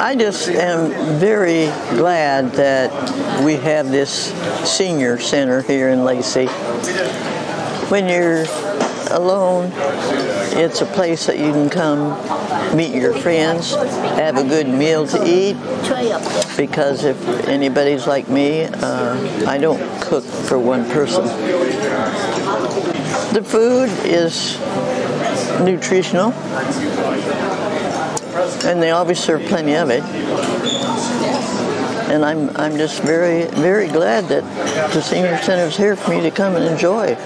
I just am very glad that we have this senior center here in Lacey. When you're alone, it's a place that you can come meet your friends, have a good meal to eat. Because if anybody's like me, uh, I don't cook for one person. The food is nutritional, and they obviously serve plenty of it. And I'm I'm just very very glad that the senior center is here for me to come and enjoy.